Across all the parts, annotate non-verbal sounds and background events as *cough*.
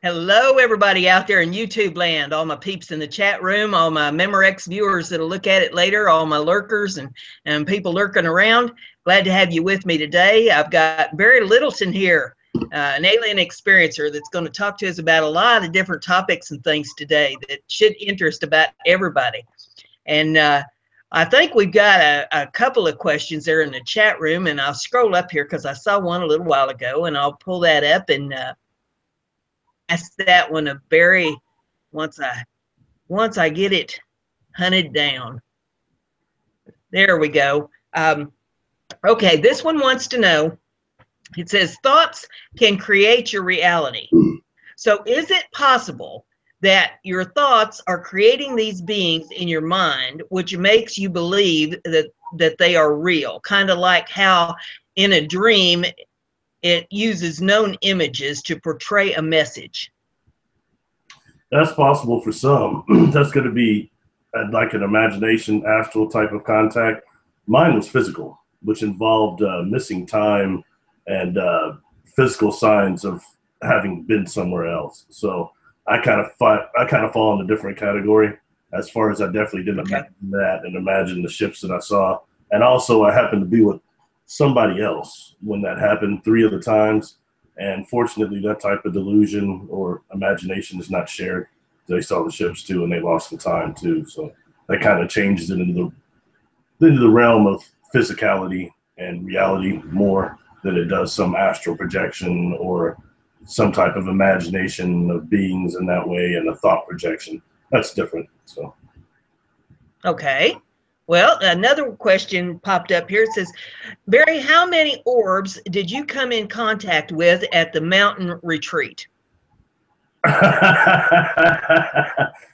Hello, everybody out there in YouTube land, all my peeps in the chat room, all my Memorex viewers that'll look at it later, all my lurkers and, and people lurking around. Glad to have you with me today. I've got Barry Littleton here, uh, an alien experiencer that's going to talk to us about a lot of different topics and things today that should interest about everybody. And uh, I think we've got a, a, couple of questions there in the chat room, and I'll scroll up here because I saw one a little while ago, and I'll pull that up and uh, ask that one of Barry once I once I get it hunted down. There we go. Um, okay, this one wants to know. It says thoughts can create your reality. So, is it possible that your thoughts are creating these beings in your mind, which makes you believe that that they are real? Kind of like how in a dream it uses known images to portray a message. That's possible for some. *clears throat* That's going to be uh, like an imagination astral type of contact. Mine was physical, which involved uh, missing time and uh, physical signs of having been somewhere else. So I kind of fight, I kind of fall in a different category as far as I definitely didn't okay. imagine that and imagine the ships that I saw. And also, I happened to be with somebody else when that happened three of the times. And fortunately, that type of delusion or imagination is not shared. They saw the ships too, and they lost the time too. So that kind of changes it into the into the realm of physicality and reality more than it does some astral projection or some type of imagination of beings in that way and a thought projection. That's different. So. Okay. Well, another question popped up here. It says, Barry, how many orbs did you come in contact with at the mountain retreat? *laughs* at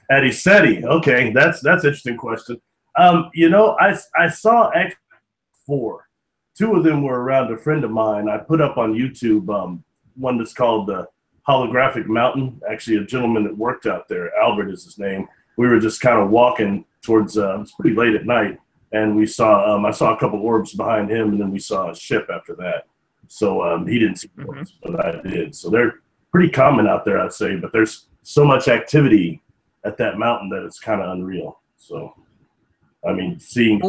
ECETI. Okay, that's that's interesting question. Um, you know, I I saw four. Two of them were around a friend of mine. I put up on YouTube um, one that's called the Holographic Mountain. Actually, a gentleman that worked out there, Albert is his name. We were just kind of walking towards uh, it's pretty late at night, and we saw um, I saw a couple orbs behind him, and then we saw a ship after that. So um, he didn't see mm-hmm. orbs, but I did. So they're pretty common out there, I'd say. But there's so much activity at that mountain that it's kind of unreal. So, I mean, seeing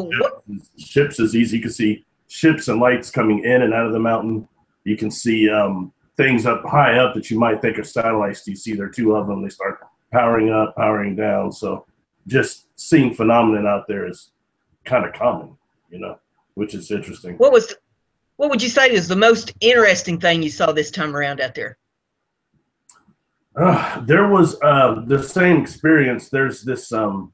ships is easy. You can see ships and lights coming in and out of the mountain. You can see um, things up high up that you might think are satellites. You see there are two of them. They start powering up, powering down. So just seeing phenomenon out there is kind of common, you know, which is interesting. What was, what would you say is the most interesting thing you saw this time around out there? Uh, there was uh, the same experience. There's this. Um,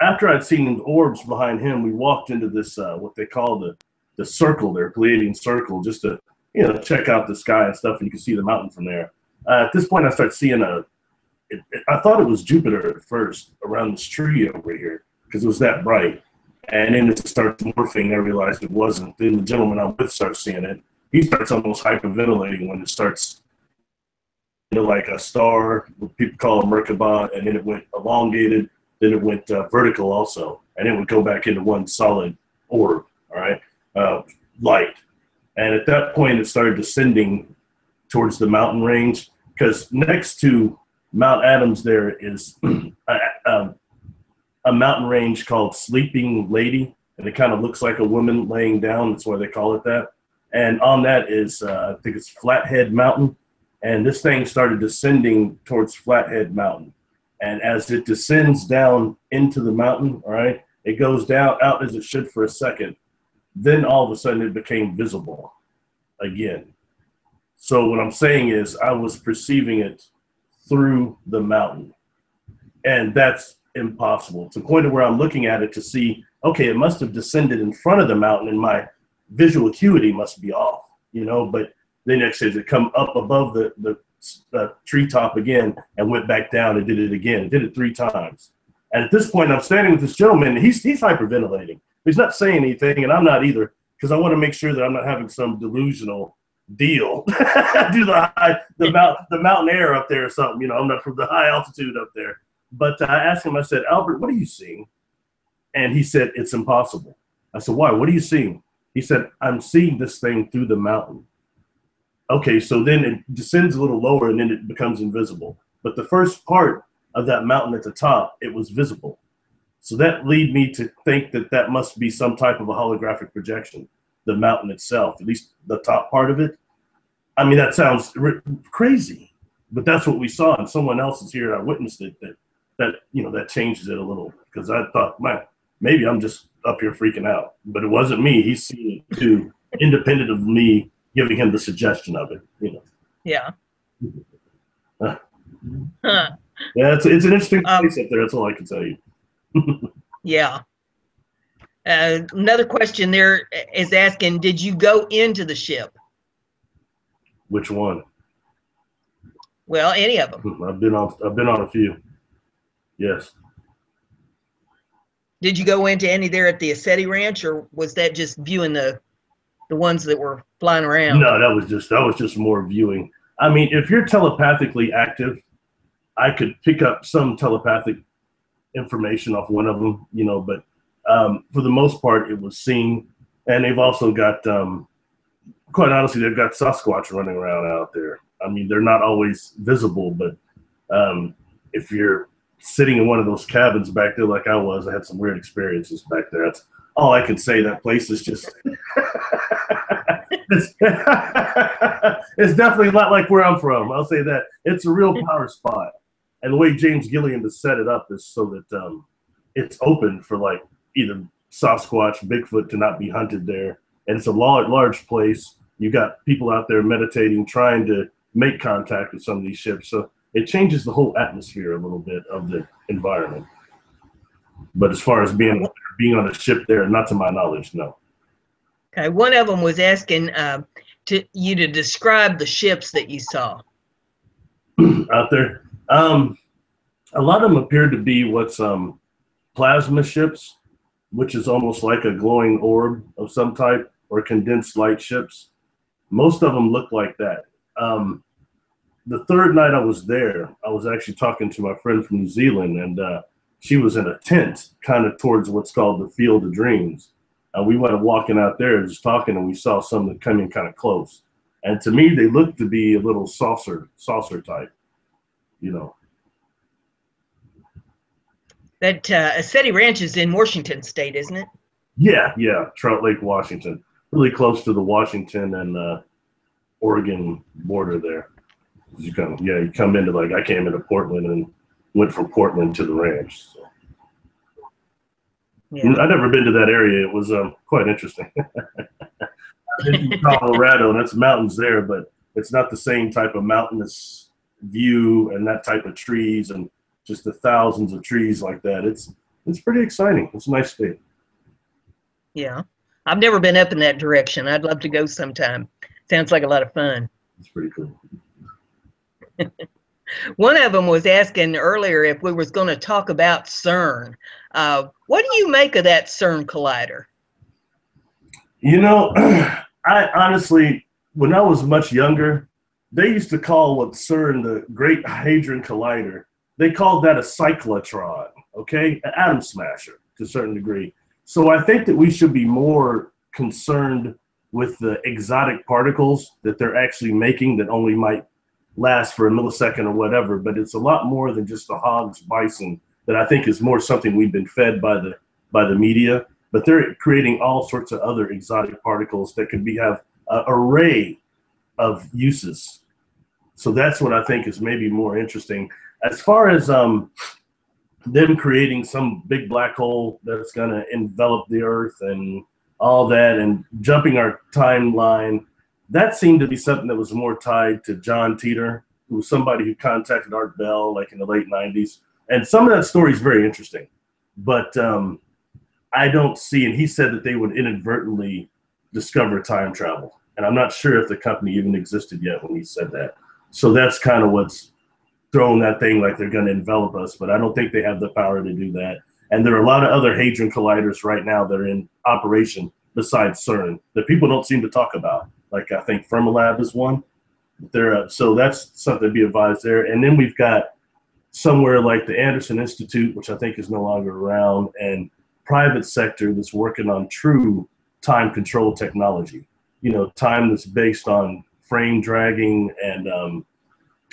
after I'd seen the orbs behind him, we walked into this uh, what they call the the circle there, Pleiadian circle, just to you know check out the sky and stuff, and you can see the mountain from there. Uh, at this point, I start seeing a it, it, I thought it was Jupiter at first around this tree over here because it was that bright. And then it starts morphing. I realized it wasn't. Then the gentleman I'm with starts seeing it. He starts almost hyperventilating when it starts know, like a star, what people call a Merkaba, and then it went elongated, then it went uh, vertical also, and it would go back into one solid orb, all right, uh, light. And at that point, it started descending towards the mountain range because next to Mount Adams there is *clears throat* a, a, a, mountain range called Sleeping Lady, and it kind of looks like a woman laying down. That's why they call it that. And on that is, uh, I think it's Flathead Mountain, and this thing started descending towards Flathead Mountain. And as it descends down into the mountain, all right, it goes down out as it should for a second. Then all of a sudden it became visible again. So what I'm saying is I was perceiving it through the mountain. And that's impossible to the point where I'm looking at it to see, okay, it must have descended in front of the mountain and my visual acuity must be off, you know, but then it says it come up above the, the, the treetop again and went back down and did it again. Did it three times. And at this point, I'm standing with this gentleman. he's he's hyperventilating. He's not saying anything, and I'm not either, because I want to make sure that I'm not having some delusional deal. *laughs* Do the high, the mount, the mountain air up there or something. You know, I'm not from the high altitude up there. But I asked him. I said, Albert, what are you seeing? And he said, it's impossible. I said, why? What are you seeing? He said, I'm seeing this thing through the mountain. okay, so then it descends a little lower and then it becomes invisible. But the first part of that mountain at the top, it was visible. So that lead me to think that that must be some type of a holographic projection, the mountain itself, at least the top part of it. I mean, that sounds crazy, but that's what we saw. And someone else is here. I witnessed it. That that you know that changes it a little because I thought, man, maybe I'm just up here freaking out, but it wasn't me. He's seen it too, independent of me giving him the suggestion of it. You know. Yeah. *laughs* Huh. Huh. Yeah, it's it's an interesting Um, place up there. That's all I can tell you. *laughs* Yeah. Uh, another question there is asking, did you go into the ship? Which one? Well, any of them. I've been on. I've been on a few. Yes. Did you go into any there at the ECETI Ranch, or was that just viewing the the ones that were flying around? No, that was just that was just more viewing. I mean, if you're telepathically active, I could pick up some telepathic information off one of them, you know. But um, for the most part, it was seen. and they've also got, um, quite honestly, they've got Sasquatch running around out there. I mean, they're not always visible, but um, if you're sitting in one of those cabins back there, like I was, I had some weird experiences back there. That's all I can say. That place is just. *laughs* it's, *laughs* it's definitely not like where I'm from. I'll say that it's a real power spot, and the way James Gilliland has set it up is so that um, it's open for like either Sasquatch, Bigfoot to not be hunted there, and it's a large, large place. You got people out there meditating, trying to make contact with some of these ships, so it changes the whole atmosphere a little bit of the environment. But as far as being being on a ship there, not to my knowledge, no. Okay. One of them was asking uh, to you to describe the ships that you saw. *clears throat* out there. Um, a lot of them appeared to be what's um, plasma ships, which is almost like a glowing orb of some type, or condensed light ships. Most of them look like that. Um, the third night I was there, I was actually talking to my friend from New Zealand, and uh, she was in a tent kind of towards what's called the Field of Dreams. And we went walking out there and just talking, and we saw some that come in kind of close. And to me, they looked to be a little saucer, saucer type, you know. That uh, ECETI Ranch is in Washington State, isn't it? Yeah, yeah, Trout Lake, Washington, really close to the Washington and uh, Oregon border there. You come, yeah, you come into like I came into Portland and went from Portland to the ranch. So. Yeah. I've never been to that area. It was um, quite interesting. *laughs* I've been to Colorado, and it's mountains there, but it's not the same type of mountainous view and that type of trees and just the thousands of trees like that. It's it's pretty exciting. It's a nice state. Yeah. I've never been up in that direction. I'd love to go sometime. Sounds like a lot of fun. It's pretty cool. *laughs* One of them was asking earlier if we was going to talk about CERN. Uh, what do you make of that CERN collider? You know, *clears throat* I honestly, when I was much younger, they used to call what CERN the Great Hadron Collider. They called that a cyclotron, okay, an atom smasher to a certain degree. So I think that we should be more concerned with the exotic particles that they're actually making that only might last for a millisecond or whatever. But it's a lot more than just the Higgs boson that I think is more something we've been fed by the by the media. But they're creating all sorts of other exotic particles that could be have an array of uses. So that's what I think is maybe more interesting. As far as um, them creating some big black hole that's going to envelop the Earth and all that, and jumping our timeline, that seemed to be something that was more tied to John Titor, who was somebody who contacted Art Bell like in the late '90s, and some of that story is very interesting. But um, I don't see, and he said that they would inadvertently discover time travel, and I'm not sure if the company even existed yet when he said that. So that's kind of what's throwing that thing like they're going to envelop us, but I don't think they have the power to do that. And there are a lot of other hadron colliders right now that are in operation besides CERN that people don't seem to talk about. Like I think Fermilab is one. There, uh, so that's something to be advised there. And then we've got somewhere like the Anderson Institute, which I think is no longer around, and private sector that's working on true time control technology. You know, time that's based on frame dragging and um,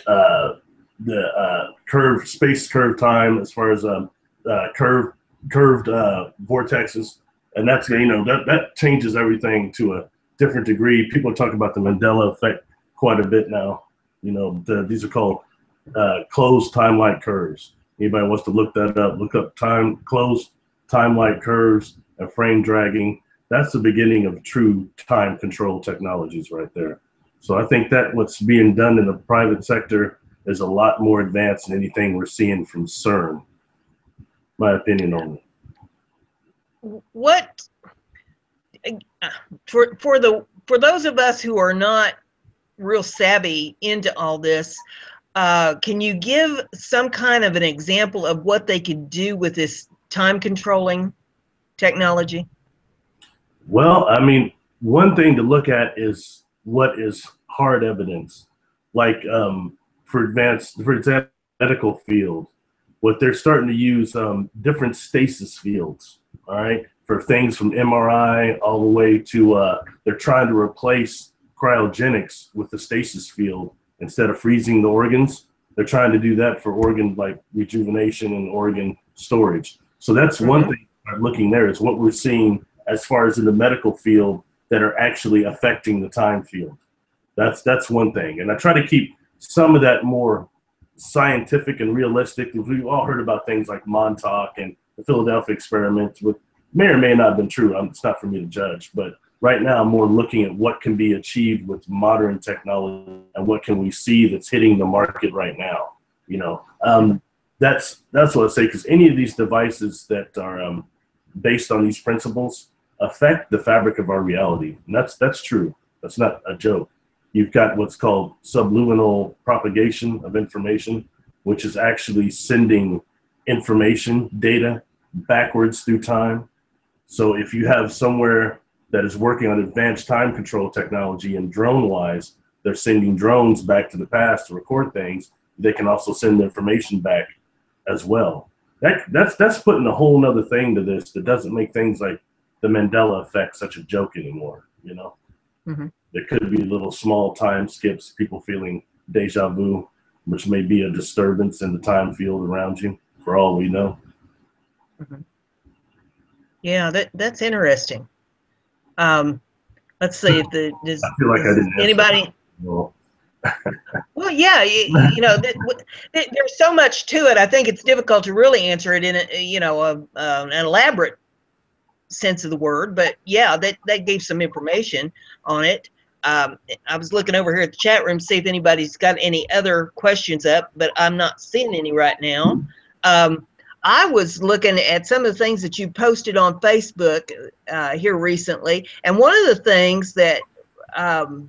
uh, the uh, curved space curve time as far as um, uh, curved curved uh, vortexes, and that's you know that that changes everything to a different degree. People talk about the Mandela effect quite a bit now. You know, the, these are called uh, closed time-like curves. Anybody wants to look that up? Look up time closed time-like curves and frame dragging. That's the beginning of true time control technologies right there. So I think that what's being done in the private sector is a lot more advanced than anything we're seeing from CERN. My opinion on it. What for for the for those of us who are not real savvy into all this, uh, can you give some kind of an example of what they could do with this time controlling technology? Well, I mean, one thing to look at is what is hard evidence. Like um, for advanced, for example, medical field, what they're starting to use um, different stasis fields. All right, for things from MRI all the way to uh, they're trying to replace cryogenics with the stasis field instead of freezing the organs. They're trying to do that for organ like rejuvenation and organ storage. So that's one mm-hmm. thing I'm looking there is what we're seeing as far as in the medical field that are actually affecting the time field. That's that's one thing. And I try to keep some of that more scientific and realistic. We've all heard about things like Montauk and the Philadelphia experiment, which may or may not have been true. It's not for me to judge, but right now I'm more looking at what can be achieved with modern technology and what can we see that's hitting the market right now. You know, um, that's that's what I say because any of these devices that are um, based on these principles affect the fabric of our reality, and that's that's true. That's not a joke. You've got what's called subliminal propagation of information, which is actually sending information, data backwards through time. So if you have somewhere that is working on advanced time control technology and drone wise, they're sending drones back to the past to record things. They can also send information back as well. That that's that's putting a whole nother thing to this that doesn't make things like the Mandela effect such a joke anymore. You know, mm-hmm. there could be little small time skips, people feeling deja vu, which may be a disturbance in the time field around you. For all we know. Mm-hmm. Yeah, that that's interesting. Um, let's see if the does, I feel like I didn't anybody. Well. *laughs* well, yeah, you, you know, th- th- there's so much to it. I think it's difficult to really answer it in a, you know, a, uh, an elaborate sense of the word. But yeah, that that gave some information on it. Um, I was looking over here at the chat room see if anybody's got any other questions up, but I'm not seeing any right now. Um, I was looking at some of the things that you posted on Facebook uh, here recently, and one of the things that, um,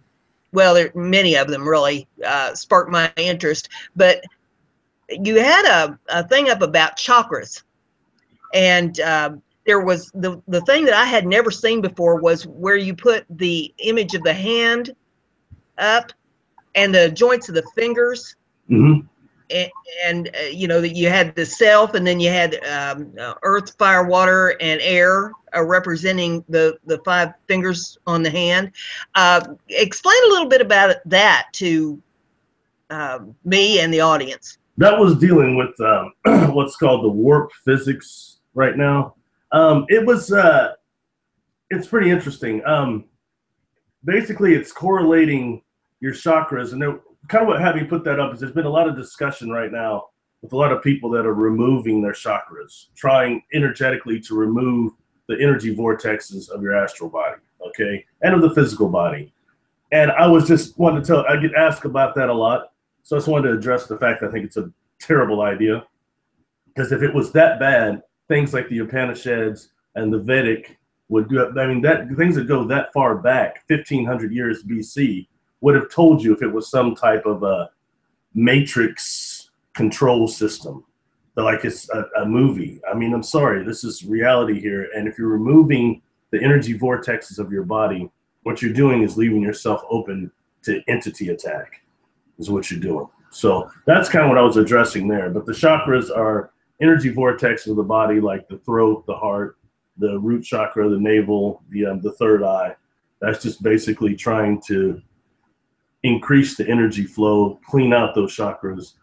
well, there many of them really uh, sparked my interest, but you had a, a thing up about chakras, and uh, there was the the thing that I had never seen before was where you put the image of the hand up and the joints of the fingers. Mm-hmm. And, and uh, you know that you had the self and then you had um, uh, earth fire water and air uh, representing the the five fingers on the hand. Uh, explain a little bit about that to um, me and the audience. That was dealing with um, *clears throat* what's called the warp physics right now um, it was uh, it's pretty interesting um, basically it's correlating your chakras and kind of what had me put that up is there's been a lot of discussion right now with a lot of people that are removing their chakras, trying energetically to remove the energy vortexes of your astral body, okay, and of the physical body. And I was just wanting to tell, I get asked about that a lot. So I just wanted to address the fact I think it's a terrible idea. Because if it was that bad, things like the Upanishads and the Vedic would do, I mean, that things that go that far back, 1500 years BC, would have told you if it was some type of a matrix control system like it's a, a, movie. I mean i'm sorry this is reality here. And if you're removing the energy vortexes of your body what you're doing is leaving yourself open to entity attack is what you're doing. So that's kind of what i was addressing there. But the chakras are energy vortex of the body like the throat the heart the root chakra the navel the um, the third eye that's just basically trying to increase the energy flow, clean out those chakras,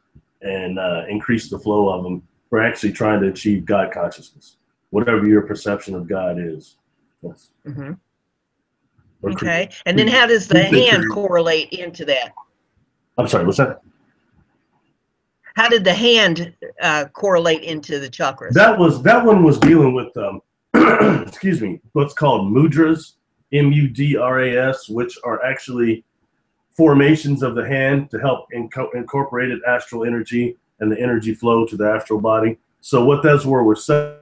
and uh, increase the flow of them We're actually trying to achieve God consciousness, whatever your perception of God is. Yes. Mhm. Cre- Okay. And then how does the hand correlate into that? I'm sorry, what's that? How did the hand uh, correlate into the chakras? That was that one was dealing with um, *clears throat* excuse me, what's called mudras, M U D R A S, which are actually formations of the hand to help inco- incorporated astral energy and the energy flow to the astral body. So what those were were set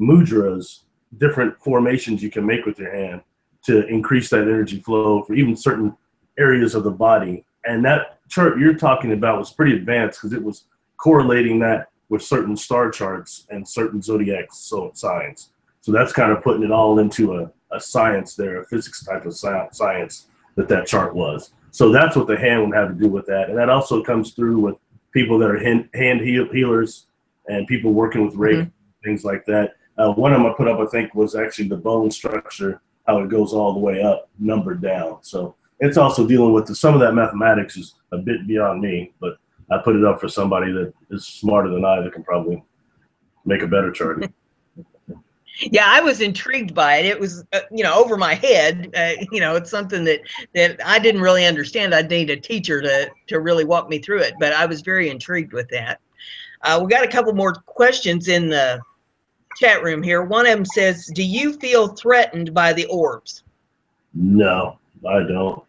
mudras, different formations you can make with your hand to increase that energy flow for even certain areas of the body. And that chart you're talking about was pretty advanced because it was correlating that with certain star charts and certain zodiac signs. So that's kind of putting it all into a, a science there, a physics type of science that that chart was. So that's what the hand would have to do with that. And that also comes through with people that are hand, hand heal, healers and people working with Reiki, things like that. Uh, one of them I put up, I think, was actually the bone structure, how it goes all the way up, numbered down. So it's also dealing with the, some of that mathematics is a bit beyond me, but I put it up for somebody that is smarter than I that can probably make a better chart. *laughs* Yeah, I was intrigued by it. It was, uh, you know, over my head. Uh, you know, it's something that that I didn't really understand. I'd need a teacher to to really walk me through it. But I was very intrigued with that. Uh, we got a couple more questions in the chat room here. One of them says, "Do you feel threatened by the orbs?" No, I don't.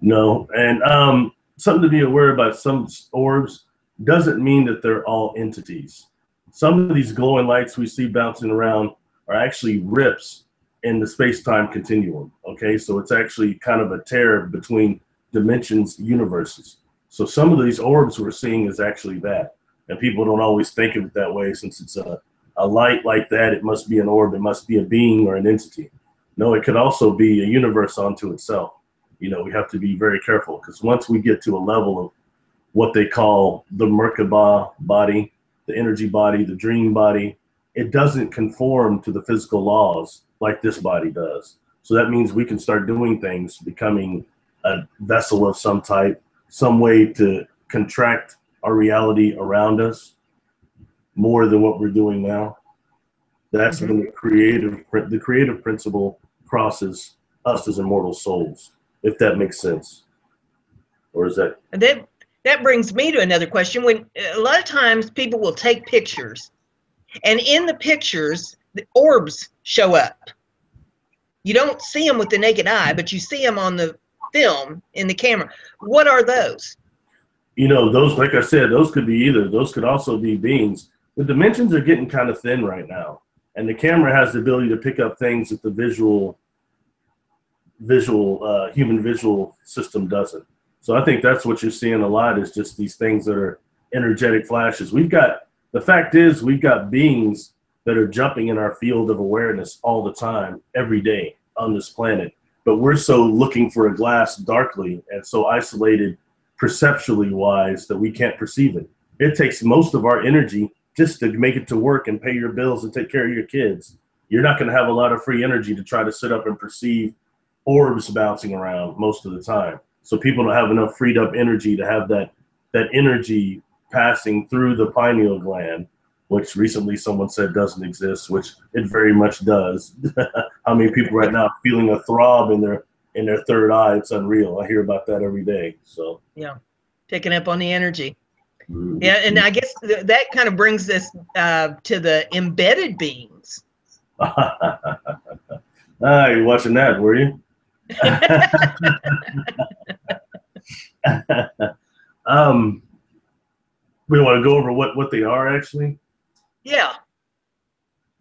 No, and um, something to be aware about some orbs doesn't mean that they're all entities. Some of these glowing lights we see bouncing around are actually rips in the space-time continuum. Okay, so it's actually kind of a tear between dimensions, universes. So some of these orbs we're seeing is actually that, and people don't always think of it that way. Since it's a a light like that, it must be an orb, it must be a being or an entity. No, it could also be a universe unto itself. You know, we have to be very careful because once we get to a level of what they call the Merkaba body, the energy body, the dream body, it doesn't conform to the physical laws like this body does. So that means we can start doing things, becoming a vessel of some type, some way to contract our reality around us more than what we're doing now. That's mm-hmm. when the creative the creative principle crosses us as immortal souls, if that makes sense. Or is that that that brings me to another question. When a lot of times people will take pictures, and in the pictures, the orbs show up. You don't see them with the naked eye, but you see them on the film in the camera. What are those? you know, those like I said, those could be either. Those could also be beings. The dimensions are getting kind of thin right now. And the camera has the ability to pick up things that the visual visual uh, human visual system doesn't. So I think that's what you're seeing a lot is just these things that are energetic flashes. We've got the fact is we've got beings that are jumping in our field of awareness all the time, every day on this planet. But we're so looking for a glass darkly and so isolated perceptually wise that we can't perceive it. It takes most of our energy just to make it to work and pay your bills and take care of your kids. You're not going to have a lot of free energy to try to sit up and perceive orbs bouncing around most of the time. So people don't have enough freed up energy to have that that energy passing through the pineal gland, which recently someone said doesn't exist, which it very much does. *laughs* How many people right now are feeling a throb in their in their third eye? It's unreal. I hear about that every day. So yeah, Picking up on the energy. Yeah, and I guess th- that kind of brings us uh, to the embedded beings. *laughs* ah, you're watching that, were you? *laughs* um, we want to go over what what they are actually. Yeah.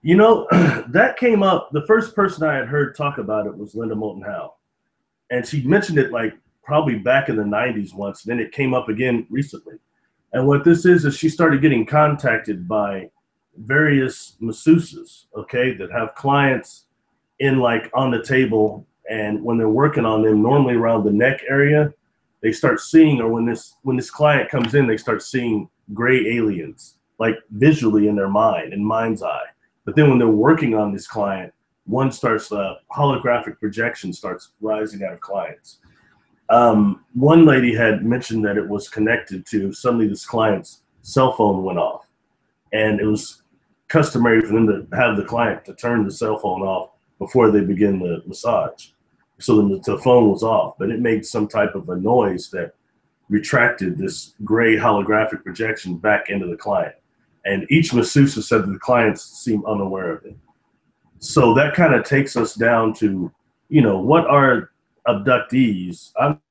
You know, *clears throat* that came up. The first person I had heard talk about it was Linda Moulton Howe, and she mentioned it like probably back in the '90s once. And then it came up again recently. And what this is is she started getting contacted by various masseuses, okay, that have clients in like on the table, and when they're working on them, normally around the neck area, they start seeing, or when this when this client comes in, they start seeing gray aliens, like visually in their mind, in mind's eye. But then when they're working on this client, one starts uh, holographic projection starts rising out of clients. Um, one lady had mentioned that it was connected to suddenly this client's cell phone went off, and it was customary for them to have the client to turn the cell phone off before they begin the massage. So the, the phone was off, but it made some type of a noise that retracted this gray holographic projection back into the client. And each masseuse said that the clients seem unaware of it. So that kind of takes us down to, you know, what are abductees? I'm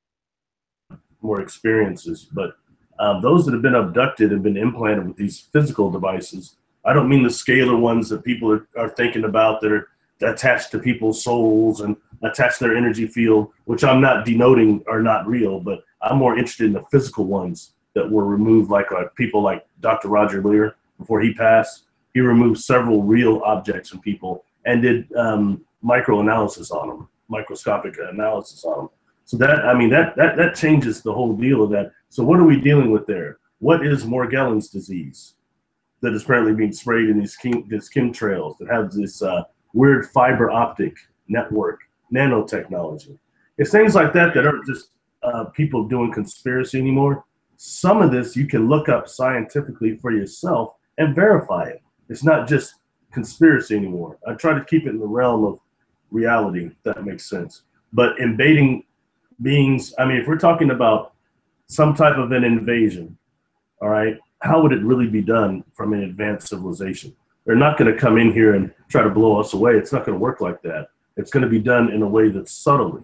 more experiences, but um, those that have been abducted and been implanted with these physical devices. I don't mean the scalar ones that people are, are thinking about that are attached to people's souls and attach their energy field, which I'm not denoting are not real, but I'm more interested in the physical ones that were removed, like uh, people like Dr. Roger Leir before he passed. He removed several real objects from people and did um, micro analysis on them, microscopic analysis on them. So that I mean that that that changes the whole deal of that. So what are we dealing with there? What is Morgellons disease that is currently being sprayed in these chem, these chemtrails that have this uh, weird fiber optic network nanotechnology? It's things like that that aren't just uh, people doing conspiracy anymore. Some of this you can look up scientifically for yourself and verify it. It's not just conspiracy anymore. I try to keep it in the realm of reality. That makes sense. But invading beings, I mean, if we're talking about some type of an invasion, all right, how would it really be done from an advanced civilization? They're not going to come in here and try to blow us away. It's not going to work like that. It's going to be done in a way that's subtly.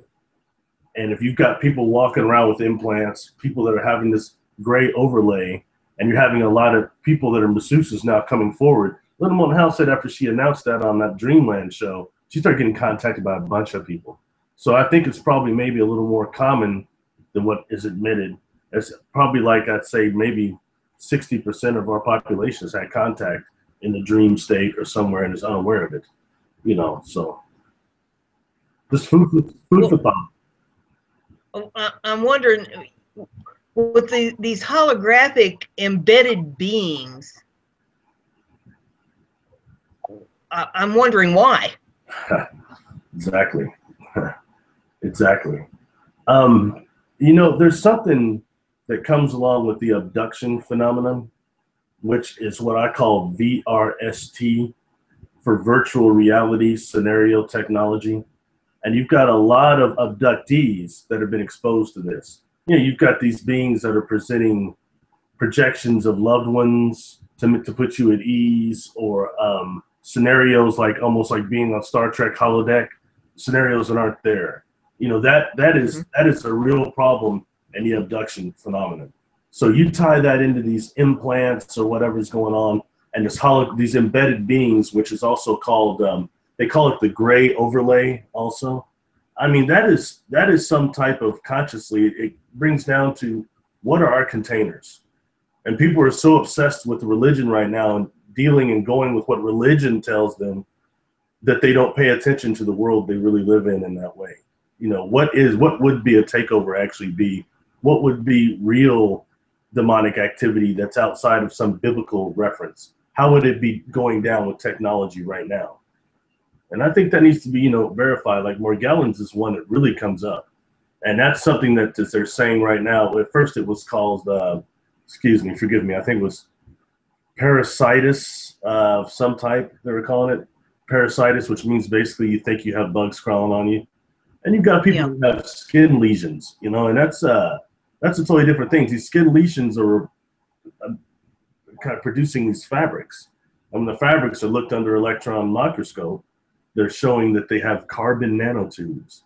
And if you've got people walking around with implants, people that are having this gray overlay, and you're having a lot of people that are masseuses now coming forward. Linda Moulton Howe said after she announced that on that Dreamland show, she started getting contacted by a bunch of people. So I think it's probably maybe a little more common than what is admitted. It's probably like I'd say maybe 60% of our population has had contact in the dream state or somewhere and is unaware of it. You know, so just food food for thought. I'm wondering with the, these holographic embedded beings. I'm wondering why. *laughs* exactly. *laughs* exactly. Um, you know, there's something that comes along with the abduction phenomenon, which is what I call VRST for virtual reality scenario technology. And you've got a lot of abductees that have been exposed to this. You know, you've got these beings that are presenting projections of loved ones to, to put you at ease or um, scenarios like almost like being on Star Trek holodeck scenarios that aren't there. You know that that is, mm-hmm. that is a real problem in the abduction phenomenon. So you tie that into these implants or whatever's going on, and this holo- these embedded beings, which is also called um, they call it the gray overlay. Also, I mean that is that is some type of consciously. It brings down to what are our containers, and people are so obsessed with religion right now and dealing and going with what religion tells them that they don't pay attention to the world they really live in in that way. You know, what is what would be a takeover actually be? What would be real demonic activity that's outside of some biblical reference? How would it be going down with technology right now? And I think that needs to be, you know, verified. Like Morgellons is one that really comes up. And that's something that they're saying right now. At first it was called, uh, excuse me, forgive me, I think it was parasitis of some type, they were calling it parasitis, which means basically you think you have bugs crawling on you, and you've got people yeah. who have skin lesions, you know, and that's uh that's a totally different thing. These skin lesions are uh, kind of producing these fabrics, and when the fabrics are looked under electron microscope, they're showing that they have carbon nanotubes,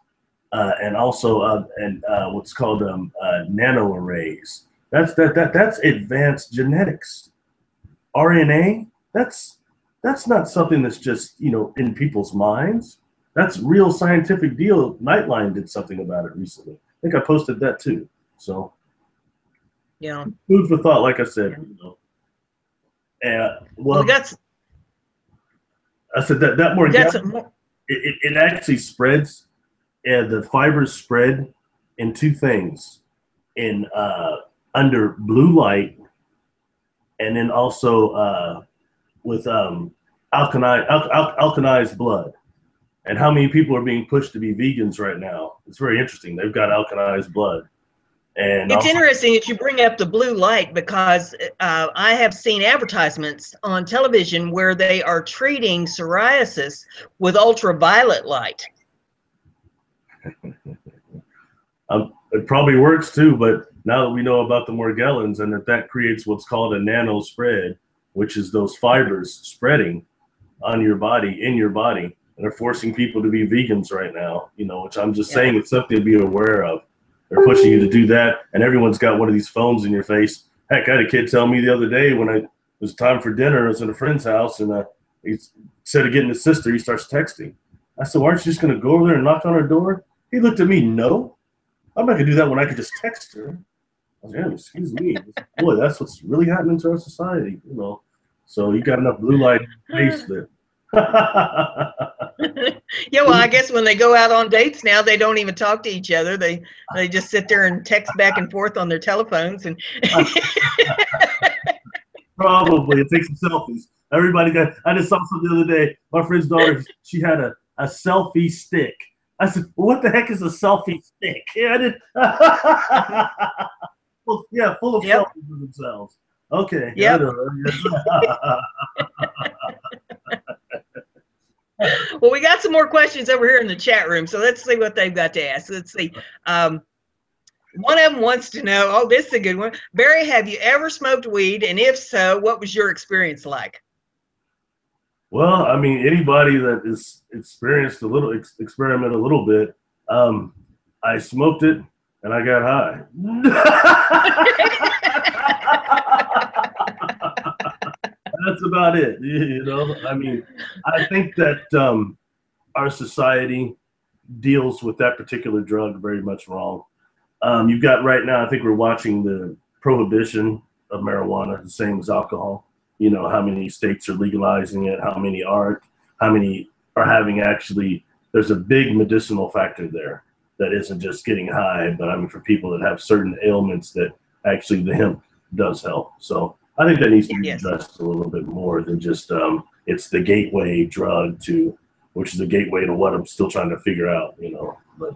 uh, and also uh, and uh, what's called um, uh, nano arrays. That's that that that's advanced genetics. RNA. That's that's not something that's just you know in people's minds. That's real scientific deal. Nightline did something about it recently. I think I posted that too. So yeah, food for thought. Like I said, you know. And well, well that's. I said that that more. That's more it, it, it actually spreads, and the fibers spread in two things, in uh, under blue light, and then also uh, with um, alkali, al- al- alkalized blood. and how many people are being pushed to be vegans right now. It's very interesting. They've got alkalized blood. And It's interesting that you bring up the blue light because uh, I have seen advertisements on television where they are treating psoriasis with ultraviolet light. *laughs* Um, it probably works too, but now that we know about the Morgellons and that that creates what's called a nano spread, which is those fibers spreading on your body, in your body, and they're forcing people to be vegans right now, you know, which I'm just Yeah. saying it's something to be aware of. They're pushing you to do that, and everyone's got one of these phones in your face. Heck, I had a kid tell me the other day when I, it was time for dinner, I was at a friend's house, and uh, he, instead of getting his sister, he starts texting. I said, Why aren't you just going to go over there and knock on her door? He looked at me, No. I'm not going to do that when I could just text her. I was like, "Yeah, excuse me. Boy, that's what's really happening to our society, you know. So you got enough blue light *laughs* face there. *laughs* yeah, well, I guess when they go out on dates now, they don't even talk to each other. They they just sit there and text back and forth on their telephones and *laughs* Probably. It takes some selfies. Everybody got, I just saw something the other day. My friend's daughter, she had a, a selfie stick. I said, well, what the heck is a selfie stick? Yeah, *laughs* I did. well, yeah, full of Yep. selfies of themselves. Okay. Yep. *laughs* Well, we got some more questions over here in the chat room, so let's see what they've got to ask. Let's see. Um, one of them wants to know. Oh, this is a good one. Barry, have you ever smoked weed? And if so, what was your experience like? Well, I mean, anybody that is experienced a little, ex- experiment a little bit. Um, I smoked it and I got high. *laughs* That's about it. *laughs* You know, I mean, I think that um, our society deals with that particular drug very much wrong. Um, you've got right now, I think we're watching the prohibition of marijuana, the same as alcohol you know how many states are legalizing it how many aren't how many are having actually there's a big medicinal factor there that isn't just getting high but i mean for people that have certain ailments that actually the hemp does help so i think that needs to be Yes. addressed a little bit more than just um, it's the gateway drug to which is the gateway to what i'm still trying to figure out you know but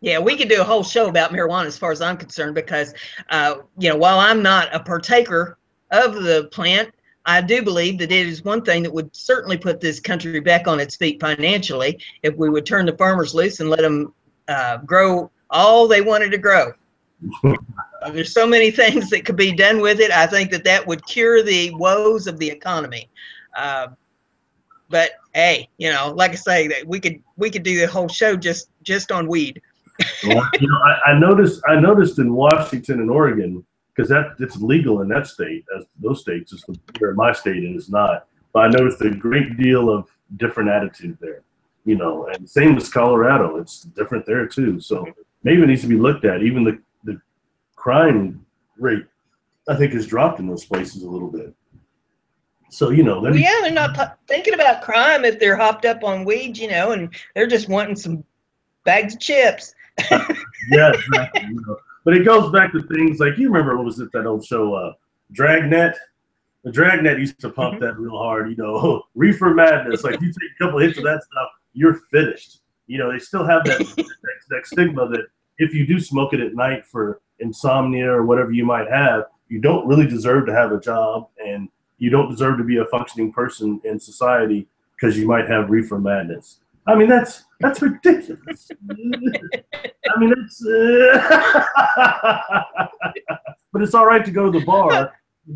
Yeah, we could do a whole show about marijuana as far as I'm concerned because, uh, you know, while I'm not a partaker of the plant, I do believe that it is one thing that would certainly put this country back on its feet financially if we would turn the farmers loose and let them uh, grow all they wanted to grow. *laughs* Uh, There's so many things that could be done with it. I think that that would cure the woes of the economy. Uh, but hey, you know, like I say, that we could we could do the whole show just just on weed. Well, you know, I, I noticed I noticed in Washington and Oregon because that it's legal in that state as those states is where my state and is not. But I noticed a great deal of different attitude there, you know, and same as Colorado, it's different there too. So maybe it needs to be looked at. Even the the crime rate, I think, has dropped in those places a little bit. So you know, Well, yeah, they're not thinking about crime if they're hopped up on weed, you know, and they're just wanting some bags of chips. *laughs* yeah, exactly. You know. But it goes back to things like you remember what was it that old show, uh, Dragnet? The Dragnet used to pump Mhm. that real hard. You know, *laughs* reefer madness. Like you take a couple hits of that stuff, you're finished. You know, they still have that, *laughs* that that stigma that if you do smoke it at night for insomnia or whatever you might have, you don't really deserve to have a job and you don't deserve to be a functioning person in society because you might have reefer madness. I mean, that's that's ridiculous. I mean, it's. Uh, *laughs* but it's all right to go to the bar,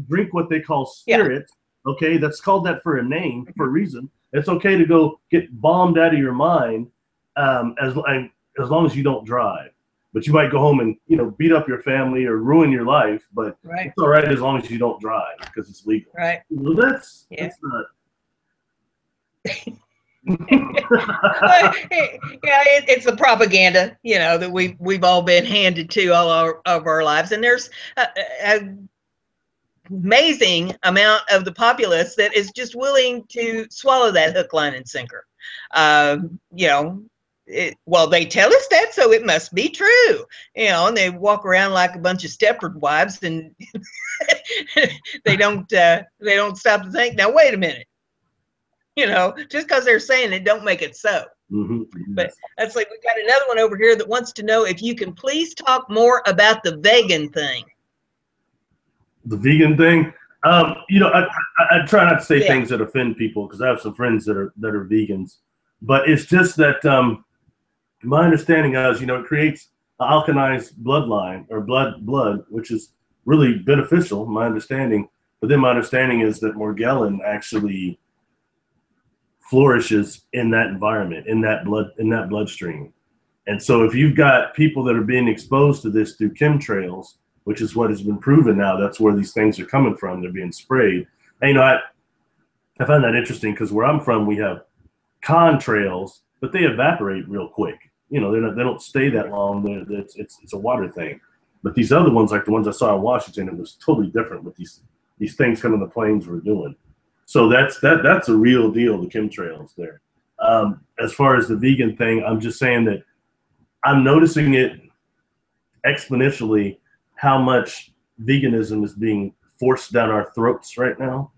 drink what they call Yeah. Okay, that's called that for a name, for a reason. It's okay to go get bombed out of your mind, um, as as long as you don't drive. But you might go home and you know beat up your family or ruin your life. But Right, it's all right as long as you don't drive because it's legal. right. Well, that's Yeah. that's not. *laughs* Well, yeah, it, it's the propaganda, you know, that we we've all been handed to all our, of our lives, and there's a, a amazing amount of the populace that is just willing to swallow that hook, line, and sinker. Um, you know, it, well, they tell us that, so it must be true. You know, and they walk around like a bunch of Stepford wives, and *laughs* they don't uh, they don't stop to think. Now, wait a minute. you know, just because they're saying it, don't make it so. Mm-hmm. But that's like we got another one over here that wants to know if you can please talk more about the vegan thing. The vegan thing, um, you know, I, I, I, try not to say Yeah. things that offend people because I have some friends that are that are vegans, but it's just that um, my understanding is, you know, it creates an alkalized bloodline or blood blood, which is really beneficial. My understanding, but then my understanding is that Morgellon actually flourishes in that environment, in that blood, in that bloodstream. And so, if you've got people that are being exposed to this through chemtrails, which is what has been proven now, that's where these things are coming from. They're being sprayed. And you know, I I find that interesting because where I'm from, we have contrails, but they evaporate real quick. You know, they're not, they don't stay that long. They're, it's, it's it's a water thing. But these other ones, like the ones I saw in Washington, it was totally different. with these these things coming the planes were doing. So that's that that's a real deal. The chemtrails there. Um, as far as the vegan thing, I'm just saying that I'm noticing it exponentially how much veganism is being forced down our throats right now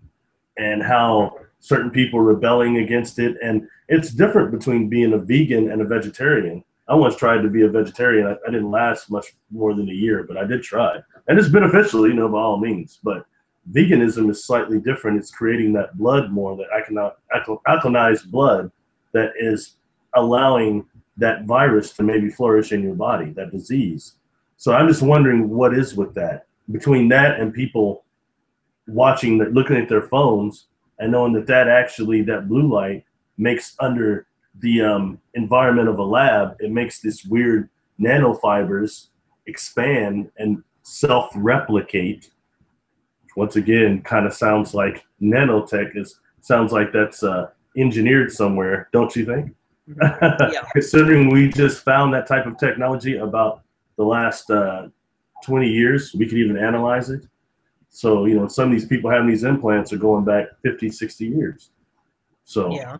and how certain people are rebelling against it and it's different between being a vegan and a vegetarian. I once tried to be a vegetarian. I, I didn't last much more than a year but i did try. And it's beneficial you know by all means. But veganism is slightly different. It's creating that blood more that alkali- alkalinized blood that is allowing that virus to maybe flourish in your body that disease. So i'm just wondering what is with that? Between that and people watching that looking at their phones and knowing that that actually that blue light makes under the um, environment of a lab it makes this weird nanofibers expand and self-replicate. Once again kind of sounds like nanotech is sounds like that's uh, engineered somewhere don't you think? *laughs* Yeah. considering we just found that type of technology about the last uh, 20 years we could even analyze it. So you know some of these people having these implants are going back 50 60 years. So Yeah.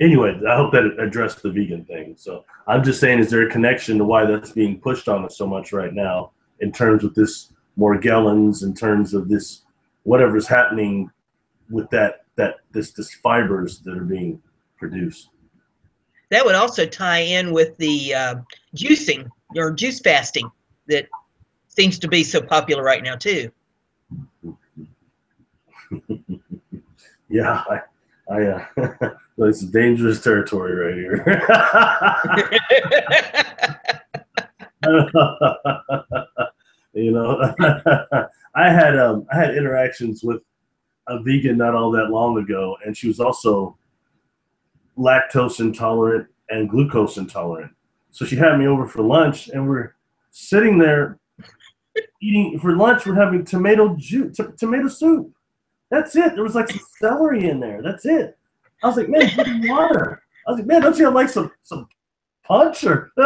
Anyway i hope that addressed the vegan thing so i'm just saying is there a connection to why that's being pushed on us so much right now in terms of this morgellons in terms of this whatever's happening with that that this this fibers that are being produced That would also tie in with the uh, juicing or juice fasting that seems to be so popular right now too. *laughs* yeah i i uh *laughs* it's dangerous territory right here. *laughs* You know *laughs* i had um i had interactions with a vegan not all that long ago and she was also lactose intolerant and glucose intolerant. So she had me over for lunch and we're sitting there eating for lunch we're having tomato juice tomato soup that's it. There was like some celery in there. That's it. I was like man drink water. I was like man don't you have like some some punch or *laughs*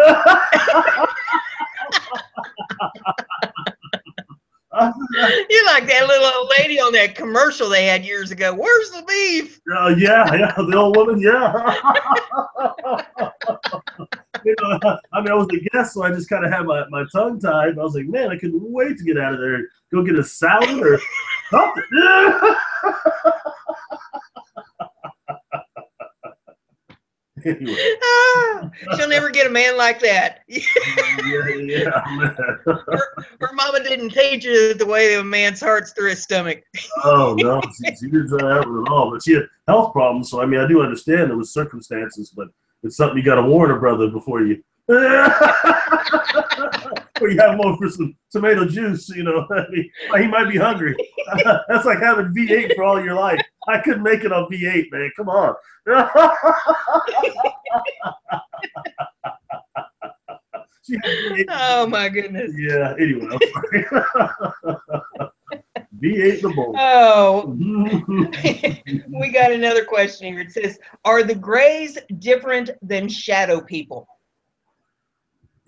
*laughs* You're like that little old lady on that commercial they had years ago. Where's the beef? Uh, yeah, yeah, the old woman, yeah. *laughs* you know, I mean, I was a guest, so I just kind of had my, my tongue tied. I was like, man, I couldn't wait to get out of there, go get a salad or something. *laughs* anyway, *laughs* Ah, she'll never get a man like that. *laughs* yeah, yeah, man. Her mama didn't teach her the way a man's heart's through his stomach. Oh no, she, she didn't try that one at all. But she had health problems, so I mean, I do understand there was circumstances, but it's something you got to warn a brother before you. *laughs* *laughs* Before you have him over for some tomato juice, you know, *laughs* I mean, he might be hungry. *laughs* That's like having V8 for all your life. I couldn't make it on V8, man. Come on. She had V8. Oh my goodness. Yeah. Anyway, I'm sorry. V8 the bull. Oh, we got another question here. It says, "Are the Greys different than Shadow people?"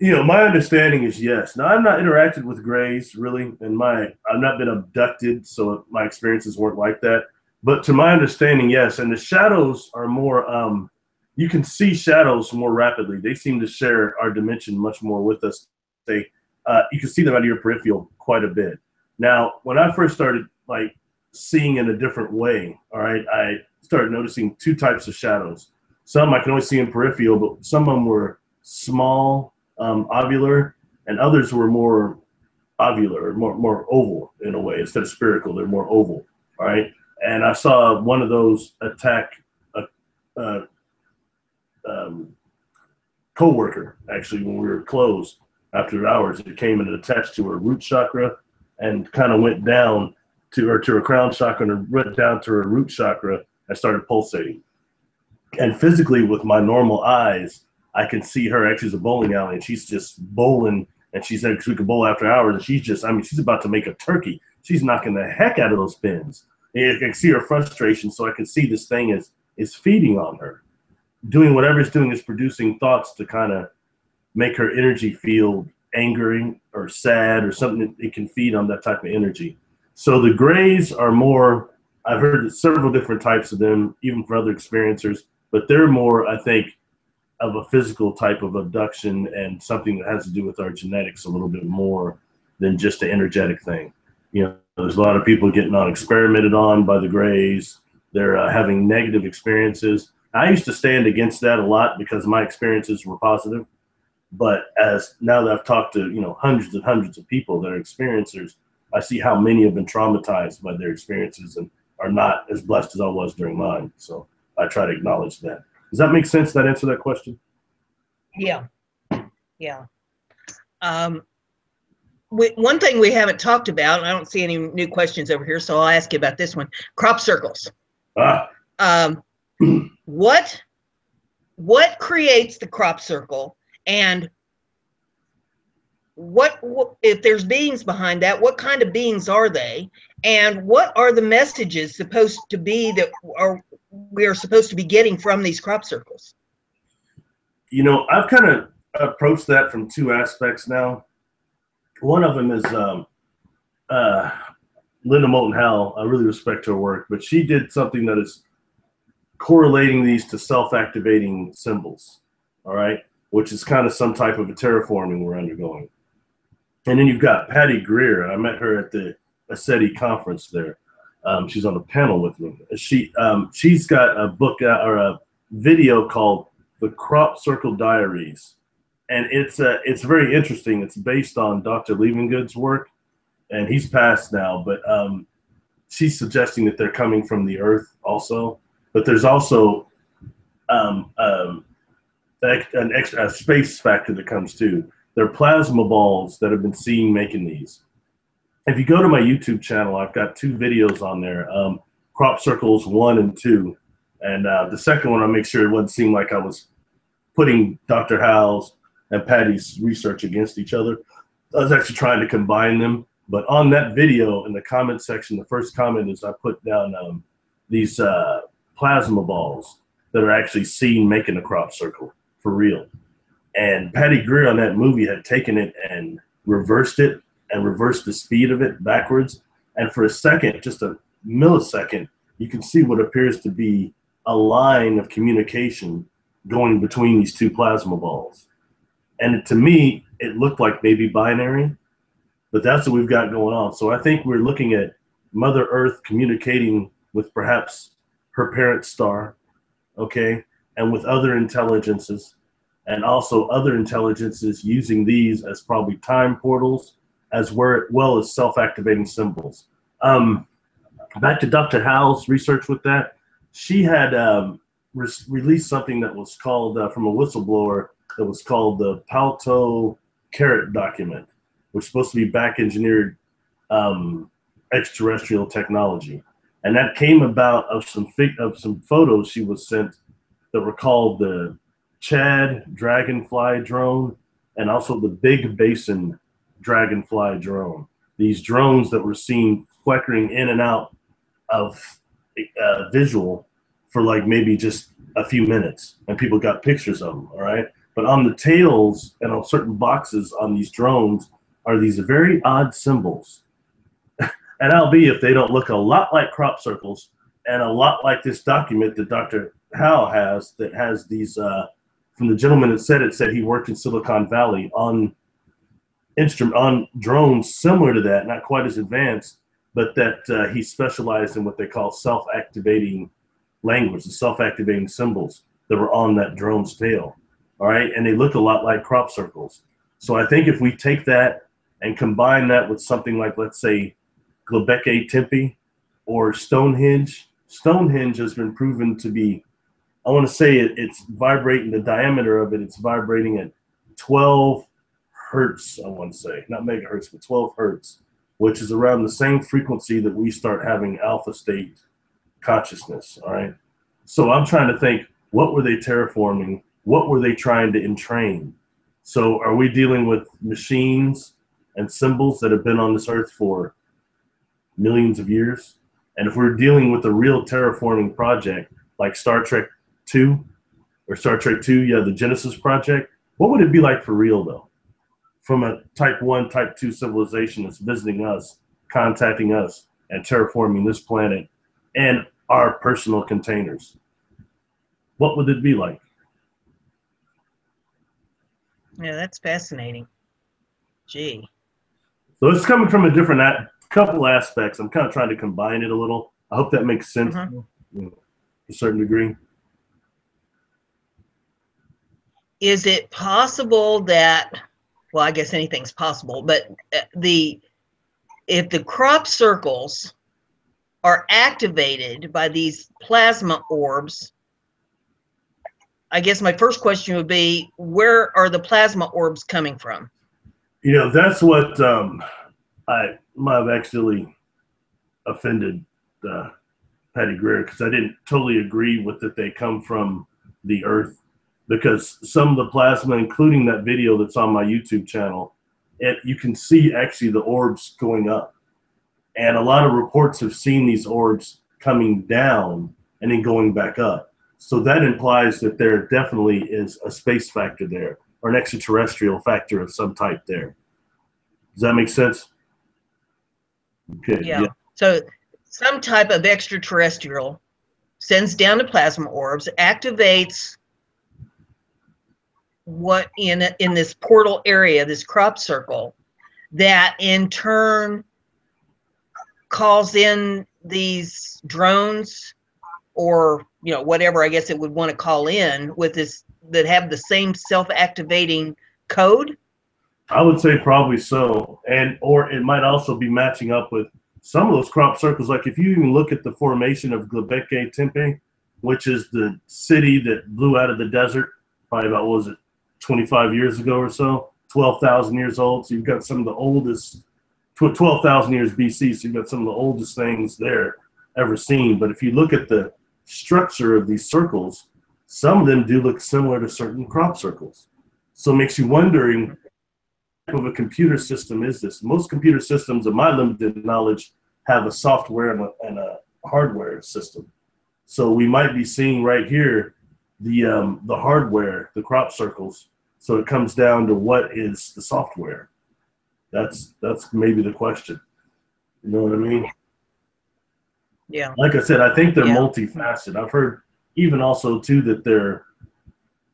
You know, my understanding is yes. Now, I've not interacted with Greys really, and my I've not been abducted, so my experiences weren't like that. But to my understanding, yes. And the shadows are more. Um, you can see shadows more rapidly. They seem to share our dimension much more with us. They, uh, you can see them out of your peripheral quite a bit. Now, when I first started like seeing in a different way, all right, I started noticing two types of shadows. Some I can only see in peripheral, but some of them were small, um, ovular, and others were more ovular, more more oval in a way instead of spherical. They're more oval. All right, and I saw one of those attack a, a um, co-worker actually when we were closed after hours. It came and attached to her root chakra and kind of went down to her to her crown chakra and went down to her root chakra and started pulsating. And physically, with my normal eyes, I can see her. Actually, it's a bowling alley, and she's just bowling. And she said we could bowl after hours, and she's just—I mean, she's about to make a turkey. She's knocking the heck out of those pins. And I can see her frustration, so I can see this thing is is feeding on her, doing whatever it's doing is producing thoughts to kind of make her energy feel angry or sad or something. It can feed on that type of energy. So the grays are more. I've heard several different types of them, even for other experiencers, but they're more, I think, of a physical type of abduction and something that has to do with our genetics a little bit more than just an energetic thing. You know, there's a lot of people getting on experimented on by the grays. They're uh, having negative experiences. I used to stand against that a lot because my experiences were positive. But as now that I've talked to you know hundreds and hundreds of people that are experiencers, I see how many have been traumatized by their experiences and are not as blessed as I was during mine. So I try to acknowledge that. Does that make sense? That answer that question? Yeah, yeah. Um, we, one thing we haven't talked about, I don't see any new questions over here, so I'll ask you about this one: crop circles. Ah. Um, *clears throat* what what creates the crop circle, and what, what if there's beings behind that what kind of beings are they and what are the messages supposed to be that are we are supposed to be getting from these crop circles you know i've kind of approached that from two aspects now one of them is um, uh, linda moulton howe i really respect her work but she did something that is correlating these to self-activating symbols all right which is kind of some type of a terraforming we're undergoing and then you've got Patty Greer. I met her at the ECETI conference there. Um, she's on the panel with me. She um, she's got a book uh, or a video called "The Crop Circle Diaries," and it's uh, it's very interesting. It's based on Dr. Levengood's work, and he's passed now. But um, she's suggesting that they're coming from the Earth also. But there's also um, um, an extra a space factor that comes too. They're plasma balls that have been seen making these. If you go to my YouTube channel, I've got two videos on there, um, crop circles one and two. And uh, the second one, I make sure it wouldn't seem like I was putting Dr. Howe's and Patty's research against each other. I was actually trying to combine them. But on that video, in the comment section, the first comment is I put down um, these uh, plasma balls that are actually seen making a crop circle for real. And Patty Greer on that movie had taken it and reversed it and reverse the speed of it backwards. And for a second, just a millisecond, you can see what appears to be a line of communication going between these two plasma balls. And to me, it looked like maybe binary, but that's what we've got going on. So I think we're looking at Mother Earth communicating with perhaps her parent star, okay, and with other intelligences and also other intelligences using these as probably time portals as well as self-activating symbols. Um, back to Dr. Howe's research with that, she had um, re- released something that was called uh, from a whistleblower that was called the Palto Carrot document, which is supposed to be back engineered um, extraterrestrial technology. And that came about of some of some photos she was sent that were called the Chad Dragonfly drone, and also the Big Basin Dragonfly drone. These drones that were seen flickering in and out of uh, visual for like maybe just a few minutes, and people got pictures of them. All right, but on the tails and on certain boxes on these drones are these very odd symbols. *laughs* and I'll be if they don't look a lot like crop circles and a lot like this document that Dr. Howe has that has these uh, from the gentleman that said it said he worked in Silicon Valley on instrument on drones similar to that, not quite as advanced, but that uh, he specialized in what they call self-activating language, the self-activating symbols that were on that drone's tail. All right, and they look a lot like crop circles. So I think if we take that and combine that with something like, let's say, Göbekli Tepe or Stonehenge, Stonehenge has been proven to be, I want to say it, it's vibrating, the diameter of it, it's vibrating at 12 hertz, I want to say, not megahertz, but 12 hertz, which is around the same frequency that we start having alpha state consciousness. All right. So I'm trying to think what were they terraforming? What were they trying to entrain? So are we dealing with machines and symbols that have been on this earth for millions of years? And if we're dealing with a real terraforming project like Star Trek 2 or Star Trek 2, yeah, the Genesis project, what would it be like for real though? From a type 1, type 2 civilization that's visiting us, contacting us, and terraforming this planet and our personal containers. What would it be like? Yeah, that's fascinating. Gee. So it's coming from a different a- couple aspects. I'm kind of trying to combine it a little. I hope that makes sense Mhm. you know, to a certain degree. Is it possible that, well, I guess anything's possible, but uh, the if the crop circles are activated by these plasma orbs, I guess my first question would be, where are the plasma orbs coming from? You know, that's what um, I might have actually offended uh, Patty Greer because I didn't totally agree with that they come from the Earth because some of the plasma, including that video that's on my YouTube channel, it, you can see actually the orbs going up. And a lot of reports have seen these orbs coming down and then going back up. So that implies that there definitely is a space factor there or an extraterrestrial factor of some type there. Does that make sense? Okay. Yeah. So some type of extraterrestrial sends down the plasma orbs, activates what in in this portal area, this crop circle, that in turn calls in these drones or you know whatever I guess it would want to call in with this that have the same self-activating code. I would say probably so, and or it might also be matching up with some of those crop circles. Like if you even look at the formation of Göbekli Tepe, which is the city that blew out of the desert, probably about what was it, 25 years ago or so, 12,000 years old. So you've got some of the oldest, 12,000 years BC. So you've got some of the oldest things there ever seen. But if you look at the structure of these circles, some of them do look similar to certain crop circles. So it makes you wondering type of a computer system is this? Most computer systems, of my limited knowledge, have a software and a, and a hardware system. So we might be seeing right here the um, the hardware, the crop circles. So it comes down to what is the software. That's that's maybe the question. You know what I mean? Yeah. Like I said, I think they're Yeah. multifaceted. I've heard even also too that they're